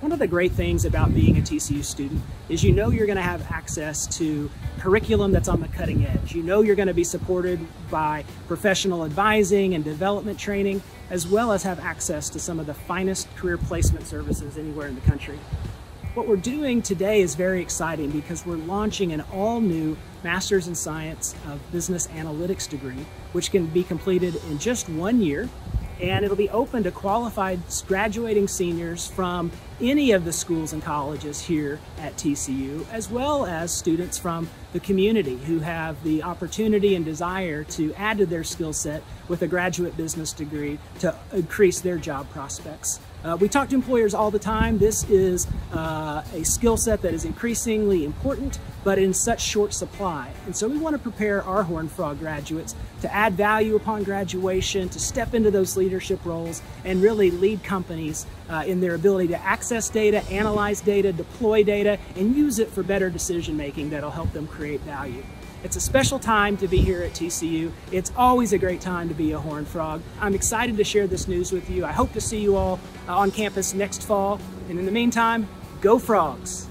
One of the great things about being a TCU student is you know you're going to have access to curriculum that's on the cutting edge. You know you're going to be supported by professional advising and development training, as well as have access to some of the finest career placement services anywhere in the country. What we're doing today is very exciting because we're launching an all new Master's in Science of Business Analytics degree, which can be completed in just one year and it'll be open to qualified graduating seniors from any of the schools and colleges here at TCU, as well as students from the community who have the opportunity and desire to add to their skill set with a graduate business degree to increase their job prospects. Uh, we talk to employers all the time. This is uh, a skill set that is increasingly important, but in such short supply. And so we want to prepare our Horned Frog graduates to add value upon graduation, to step into those leadership roles, and really lead companies uh, in their ability to access data, analyze data, deploy data, and use it for better decision making that'll help them create value. It's a special time to be here at TCU. It's always a great time to be a Horned Frog. I'm excited to share this news with you. I hope to see you all uh, on campus next fall. And in the meantime, go Frogs!